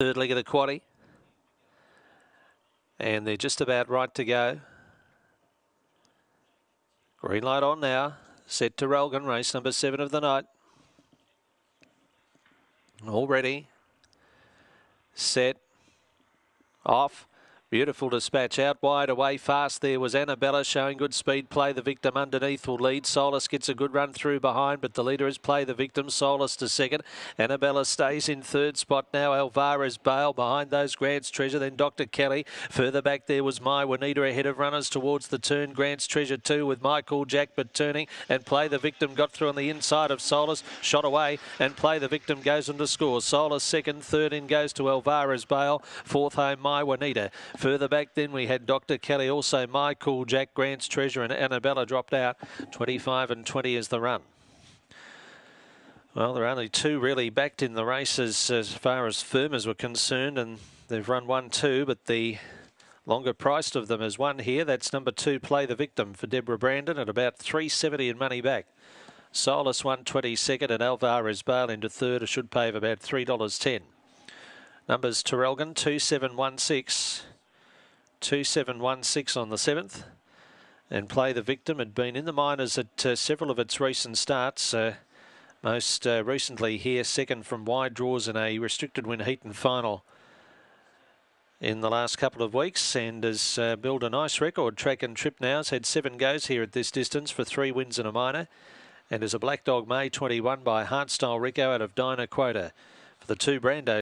Third leg of the quaddy. And they're just about right to go. Green light on now. Set Traralgon, race number seven of the night. All ready. Set. Off. Beautiful dispatch out wide away fast. There was Annabella showing good speed. Play the victim underneath will lead. Solus gets a good run through behind but the leader is play the victim. Solus to second. Annabella stays in third spot now. Alvarez Bale behind those Grant's Treasure. Then Dr Kelly. Further back there was My Juanita ahead of runners towards the turn. Grant's Treasure 2 with Michael Jack but turning and play the victim got through on the inside of Solus shot away and play the victim goes into score. Solus second third in goes to Alvarez Bale fourth home My Juanita Further back then we had Dr. Kelly, also Michael, Jack Grant's Treasure and Annabella dropped out. 25 and 20 is the run. Well, there are only two really backed in the races as, far as firmers were concerned and they've run one, two, but the longer priced of them is one here. That's number two, Play the Victim for Deborah Brandon at about 370 in money back. Solus 122nd and Alvarez Bale into third. Should pay about $3.10. Numbers Traralgon 2716. 2716 on the 7th. And Play the Victim had been in the minors at uh, several of its recent starts. Uh, most uh, recently here, second from wide draws in a restricted win heat and final in the last couple of weeks and has uh, built a nice record. Track and Trip now has had seven goes here at this distance for three wins and a minor. And is a Black Dog May 21 by Heartstyle Rico out of Dinah Quota for the two Brando.